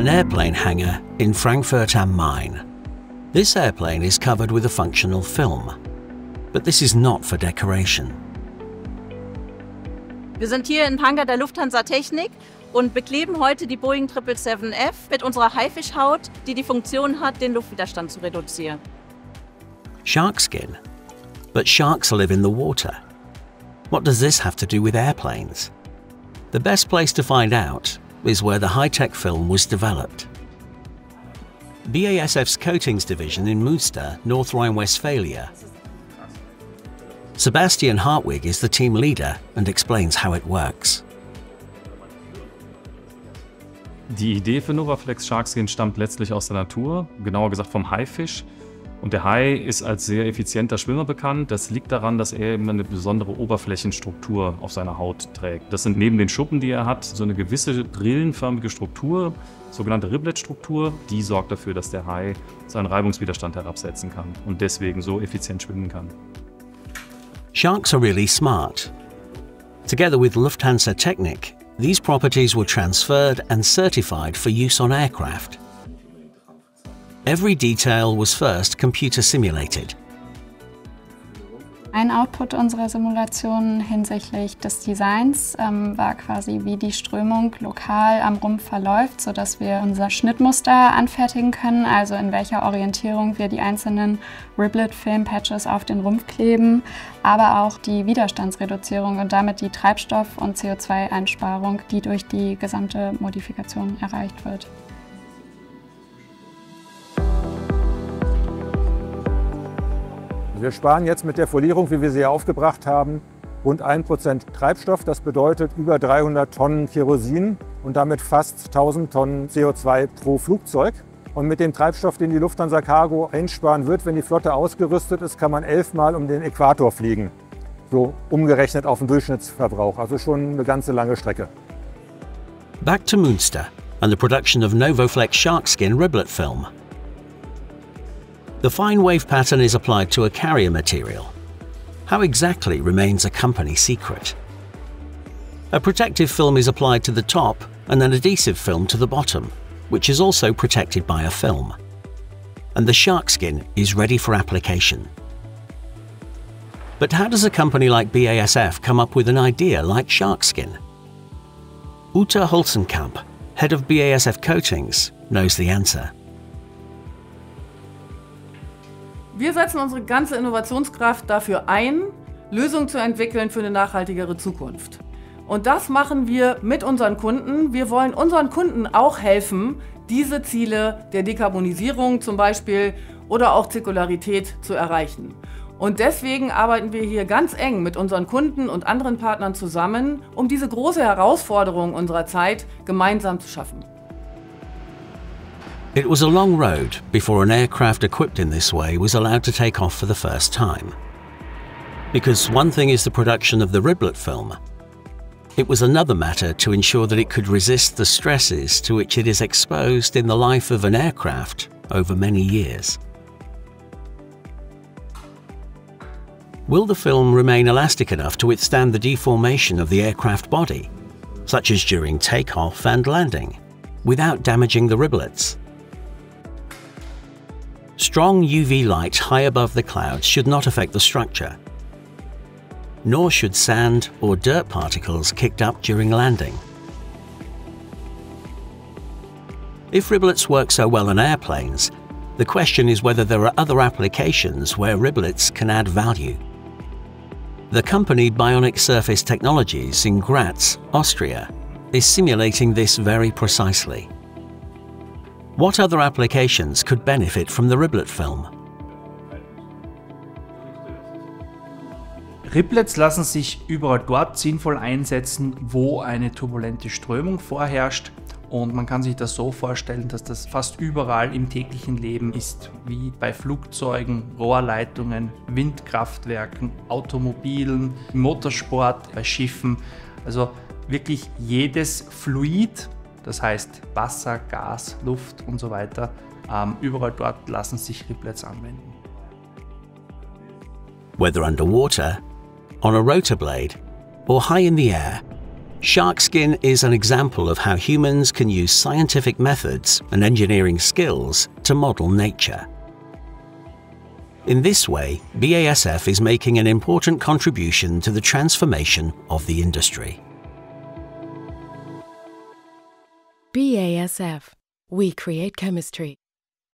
an airplane hangar in Frankfurt am Main. This airplane is covered with a functional film, but this is not for decoration. Wir sind hier im Hangar der Lufthansa Technik und bekleben heute die Boeing 777F mit unserer Haifischhaut, die die Funktion hat, den Luftwiderstand zu reduzieren. Shark skin? But sharks live in the water. What does this have to do with airplanes? The best place to find out is where the high-tech film was developed. BASF's coatings division in Münster, North Rhine-Westphalia. Sebastian Hartwig is the team leader and explains how it works. Die Idee für Novaflex Sharkskin stammt letztlich aus der Natur, genauer gesagt vom Haifisch. Und der Hai ist als sehr effizienter Schwimmer bekannt. Das liegt daran, dass er eben eine besondere Oberflächenstruktur auf seiner Haut trägt. Das sind neben den Schuppen, die er hat, so eine gewisse brillenförmige Struktur, sogenannte Riblet-Struktur. Die sorgt dafür, dass der Hai seinen Reibungswiderstand herabsetzen kann und deswegen so effizient schwimmen kann. Sharks are really smart. Together with Lufthansa Technik, these properties were transferred and certified for use on aircraft. Every detail was first computer simulated. Ein Output unserer Simulation hinsichtlich des Designs ähm, war quasi, wie die Strömung lokal am Rumpf verläuft, sodass wir unser Schnittmuster anfertigen können, also in welcher Orientierung wir die einzelnen Riblet-Film-Patches auf den Rumpf kleben, aber auch die Widerstandsreduzierung und damit die Treibstoff- und CO2-Einsparung, die durch die gesamte Modifikation erreicht wird. Wir sparen jetzt mit der Folierung, wie wir sie aufgebracht haben, rund 1% Treibstoff. Das bedeutet über 300 Tonnen Kerosin und damit fast 1000 Tonnen CO2 pro Flugzeug. Und mit dem Treibstoff, den die Lufthansa Cargo einsparen wird, wenn die Flotte ausgerüstet ist, kann man elfmal um den Äquator fliegen. So umgerechnet auf den Durchschnittsverbrauch. Also schon eine ganze lange Strecke. Back to Münster and the production of Novoflex sharkskin riblet film. The fine wave pattern is applied to a carrier material. How exactly remains a company secret. A protective film is applied to the top and an adhesive film to the bottom, which is also protected by a film. And the shark skin is ready for application. But how does a company like BASF come up with an idea like shark skin? Uta Holzenkamp, head of BASF Coatings, knows the answer. Wir setzen unsere ganze Innovationskraft dafür ein, Lösungen zu entwickeln für eine nachhaltigere Zukunft. Und das machen wir mit unseren Kunden. Wir wollen unseren Kunden auch helfen, diese Ziele der Dekarbonisierung zum Beispiel oder auch Zirkularität zu erreichen. Und deswegen arbeiten wir hier ganz eng mit unseren Kunden und anderen Partnern zusammen, um diese große Herausforderung unserer Zeit gemeinsam zu schaffen. It was a long road before an aircraft equipped in this way was allowed to take off for the first time. Because one thing is the production of the riblet film, it was another matter to ensure that it could resist the stresses to which it is exposed in the life of an aircraft over many years. Will the film remain elastic enough to withstand the deformation of the aircraft body, such as during takeoff and landing, without damaging the riblets? Strong UV light high above the clouds should not affect the structure, nor should sand or dirt particles kicked up during landing. If riblets work so well on airplanes, the question is whether there are other applications where riblets can add value. The company Bionic Surface Technologies in Graz, Austria, is simulating this very precisely. What other applications could benefit from the riblet film? Riblets lassen sich überall dort sinnvoll einsetzen, wo eine turbulente Strömung vorherrscht. Und man kann sich das so vorstellen, dass das fast überall im täglichen Leben ist, wie bei Flugzeugen, Rohrleitungen, Windkraftwerken, Automobilen, Motorsport, bei Schiffen. Also wirklich jedes Fluid, das heißt Wasser, Gas, Luft und so weiter. Ähm, überall dort lassen sich Riblets anwenden. Whether underwater, on a rotor blade, or high in the air, Shark skin is an example of how humans can use scientific methods and engineering skills to model nature. In this way, BASF is making an important contribution to the transformation of the industry. BASF. We create chemistry.